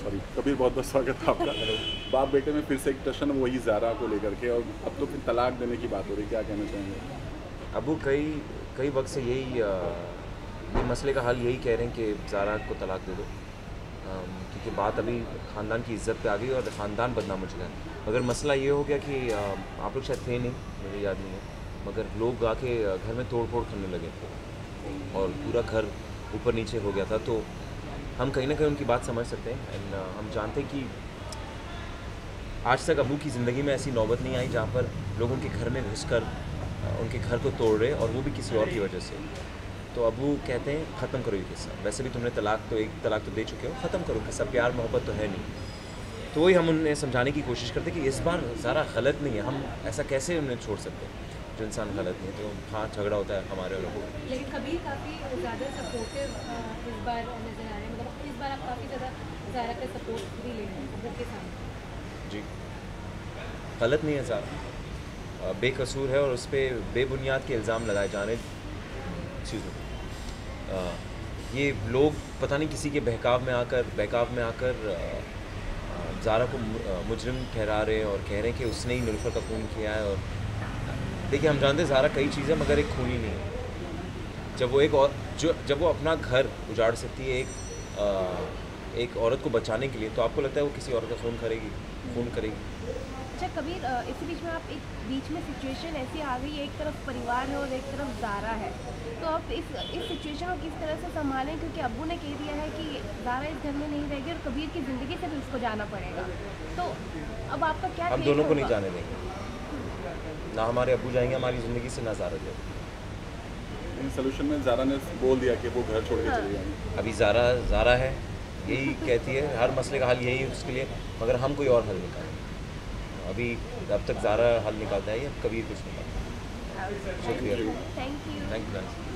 कबीर, बहुत बहुत स्वागत है आपका। बाप बेटे में फिर से एक टशन वही जारा को लेकर के, और अब तो फिर तलाक देने की बात हो रही क्या कहना चाहेंगे? अबू, कई कई वक्त से यही ये मसले का हल यही कह रहे हैं कि ज़ारा को तलाक दे दो। क्योंकि बात अभी ख़ानदान की इज़्ज़त पे आ गई और ख़ानदान बदनाम हो चुका है। मगर मसला ये हो गया कि आप लोग शायद थे नहीं, मुझे याद नहीं है। मगर लोग आके घर में तोड़ फोड़ करने लगे। और पूरा घर ऊपर नीचे हो गया था तो हम कहीं ना कहीं उनकी बात समझ सकते हैं एंड हम जानते हैं कि आज तक अबू की ज़िंदगी में ऐसी नौबत नहीं आई जहाँ पर लोग उनके घर में घुसकर अ, उनके घर को तोड़ रहे और वो भी किसी और की वजह से। तो अबू कहते हैं ख़त्म करो ये किस्सा। वैसे भी तुमने तलाक तो एक तलाक तो दे चुके हो। ख़त्म करो किस्सा प्यार मोहब्बत तो है नहीं। तो वही हम उन्हें समझाने की कोशिश करते कि इस बार ज़रा गलत नहीं है। हम ऐसा कैसे उन्हें छोड़ सकते हैं? जो इंसान गलत नहीं है तो हाँ झगड़ा होता है हमारे और का। लेकिन कबीर काफ़ी ज़्यादा सपोर्टिव इस बार नज़र आ रहे हैं मतलब इस बार आप काफ़ी ज़्यादा ज़ारा का सपोर्ट भी ले रहे हैं के सामने जी गलत नहीं है साहब बेकसूर है और उस पर बेबुनियाद के इल्ज़ाम लगाए जा रहे. अ, ये लोग पता नहीं किसी के बहकाव में आकर बहकाव में आकर ज़ारा को मुजरिम ठहरा रहे हैं और कह रहे हैं कि उसने ही नुल्फर का खून किया है और देखिए हम जानते हैं ज़ारा कई चीज़ें मगर एक खूनी नहीं है। जब वो एक और जो जब वो अपना घर उजाड़ सकती है एक अ, एक औरत को बचाने के लिए तो आपको लगता है वो किसी औरत का खून करेगी? खून करेगी। अच्छा कबीर इसी बीच में आप एक बीच में सिचुएशन ऐसी आ गई है एक तरफ़ परिवार है और एक तरफ़ ज़ारा है। तो आप इस इस सिचुएशन को किस तरह से संभालें? क्योंकि अब्बू ने कह दिया है कि ज़ारा इस घर में नहीं रहेगी और कबीर की ज़िंदगी से भी उसको जाना पड़ेगा। तो अब आपका क्या हम दोनों को नहीं जाने देंगे। ना हमारे अबू जाएँगे हमारी ज़िंदगी से ना ज़ारा जाएगी इन सोल्यूशन में जारा ने बोल दिया कि वो घर छोड़ के चले जाएँगे। अभी ज़ारा ज़ारा है यही कहती है हर मसले का हल यही है उसके लिए मगर हम कोई और हल निकालें। अभी अब तक ज़ारा हल निकालता है या कबीर कुछ निकालता। है। शुक्रिया। Thank you thank you